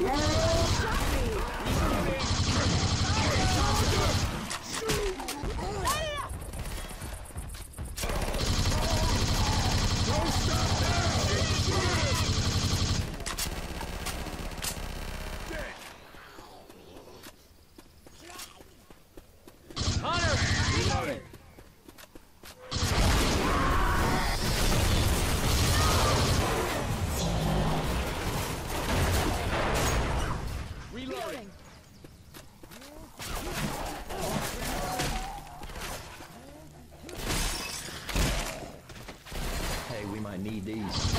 Hunter! Reloading. Reloading. Hey, we might need these.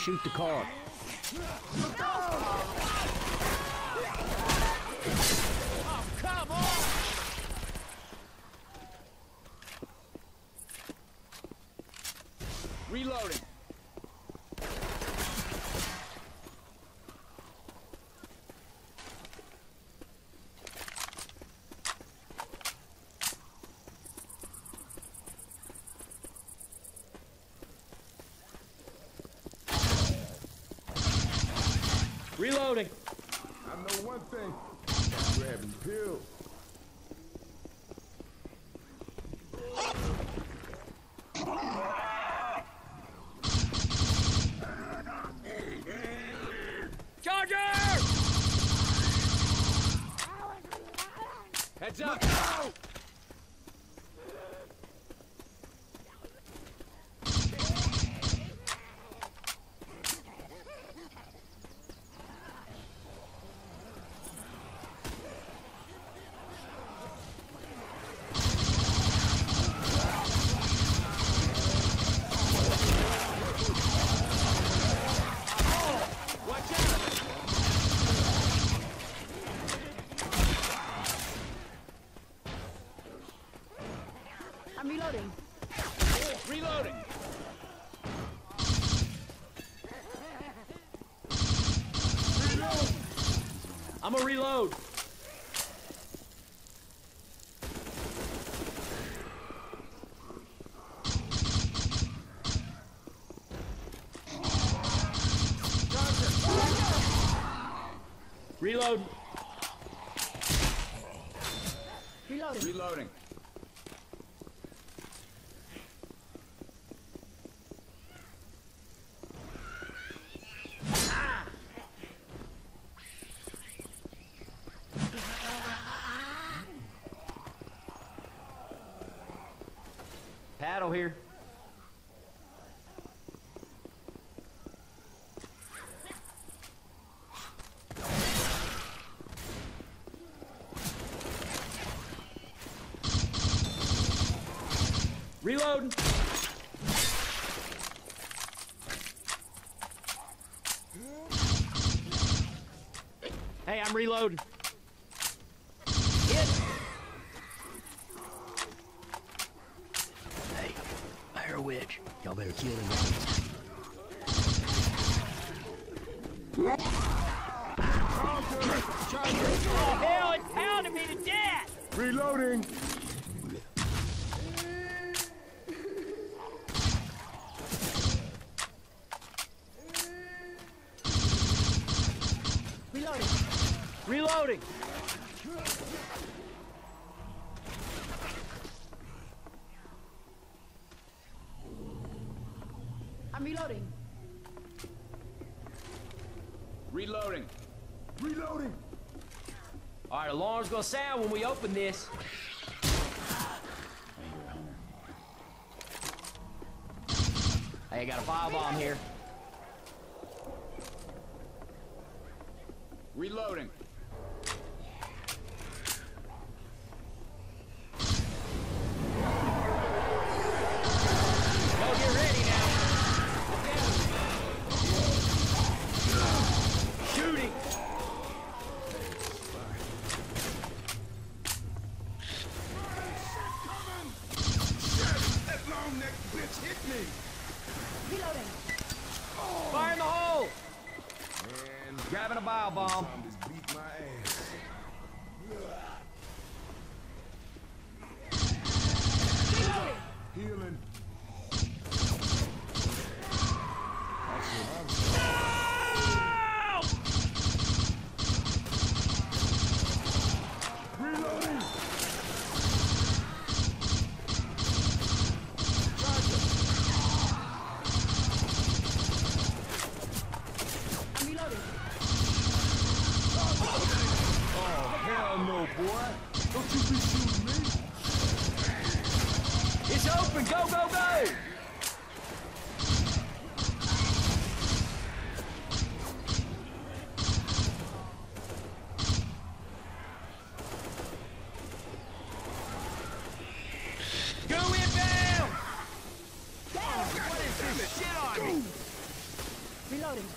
shoot the car. Come on! Reloading. Reloading. I know one thing. Grabbing pills. Charger! Heads up. Watch out! I'm reloading. Reloading. Gonna reload. Reload. Reloading. Reloading. Paddle here. Reload. Hey, I'm reloading. Hit. Hey, I hear a witch. Y'all better kill him. Oh, hell, it's pounding me to death! Reloading. Reloading. Reloading. I'm reloading. Reloading. Reloading. All right, alarm's gonna sound when we open this. Hey, I got a firebomb here. Reloading. Neck bitch hit me. Reloading. Oh. Fire in the hole. And Grabbing a bile bomb. zombies beat my ass. Reloading. Healing. Boy. Don't you be shooting me. It's open. Go, go, go. Go inbound. Down. What is this shit on me? Reloading.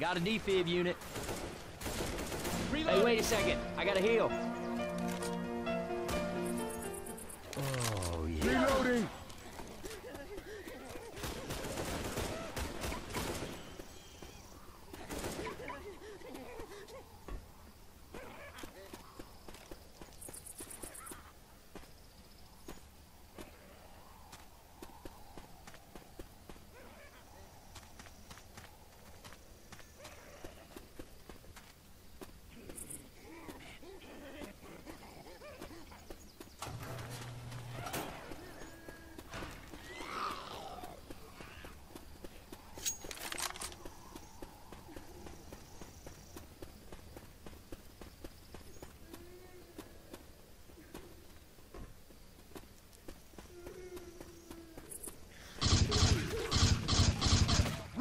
Got a defib unit. Hey, wait a second. I got a heal. Oh, yeah. Reloading.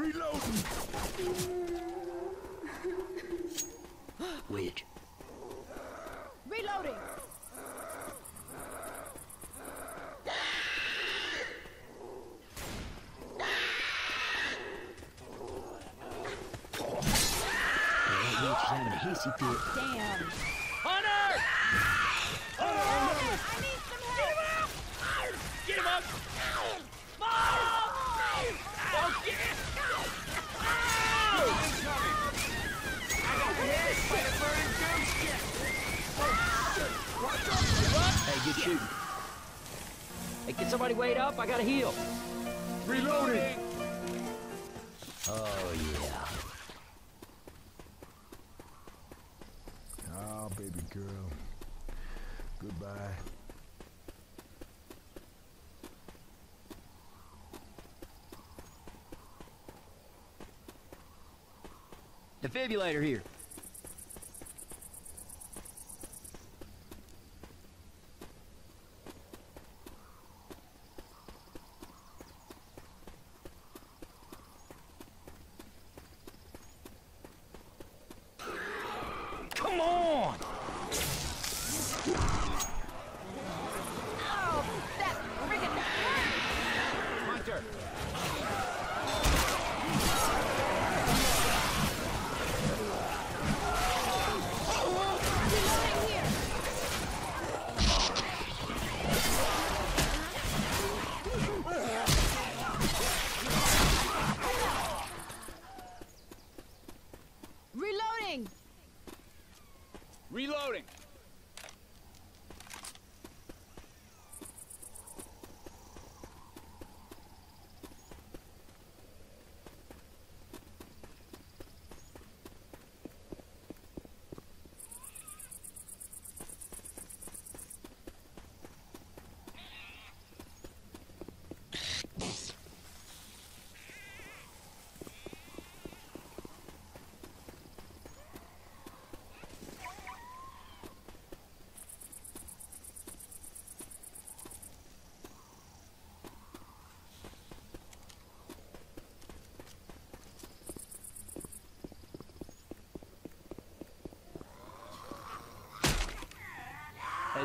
Reloading. Wedge. Reloading. That Wedge is having a. Damn. Hunter! I need good shooting. Hey, can somebody wait up? I gotta heal. Reloading. Oh, yeah. Oh, baby girl. Goodbye. Defibrillator here.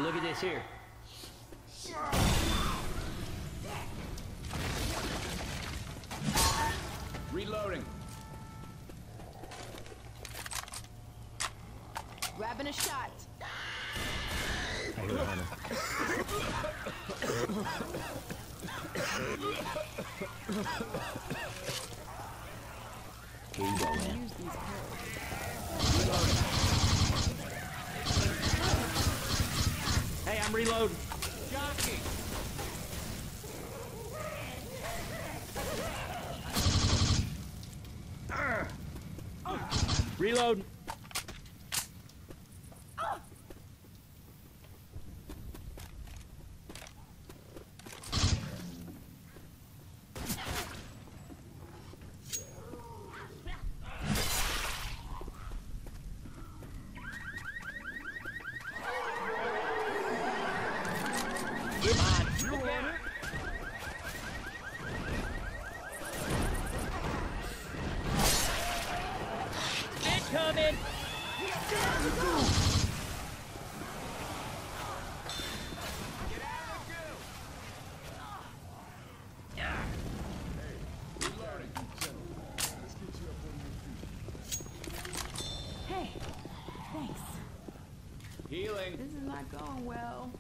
look at this here. Reloading. Grabbing a shot. Here you go, man. Hey, I'm reloading. Jockey. Reload. going well.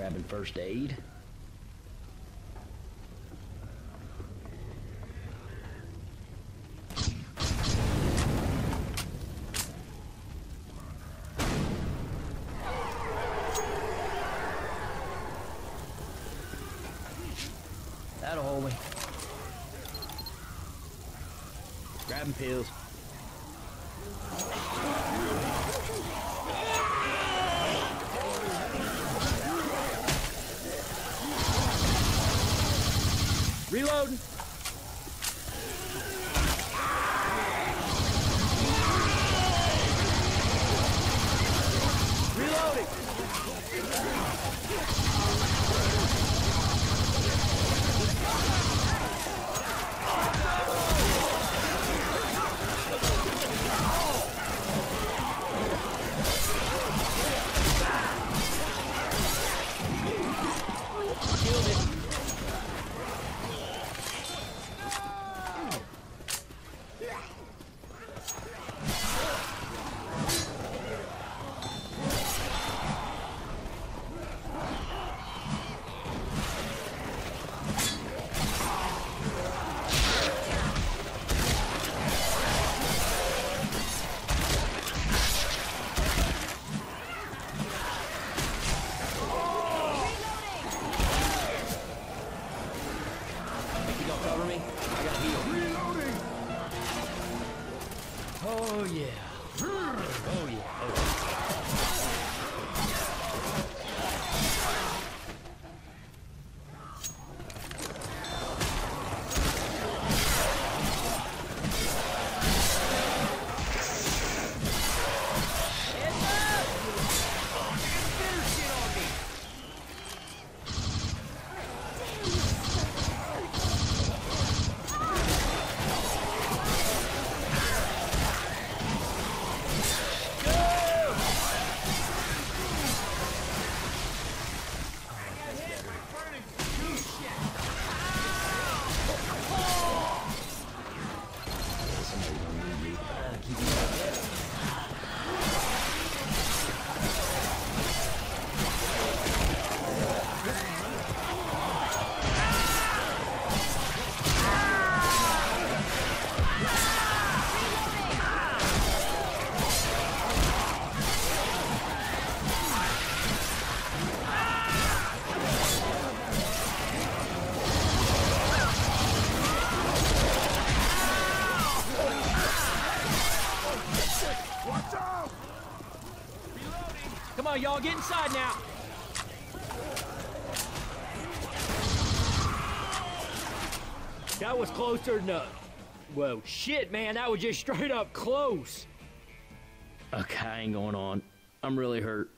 Grabbing first aid. That'll hold me. Grabbing pills. road. get inside now. That was closer than a... Whoa, shit, man. That was just straight up close. Okay, I ain't going on. I'm really hurt.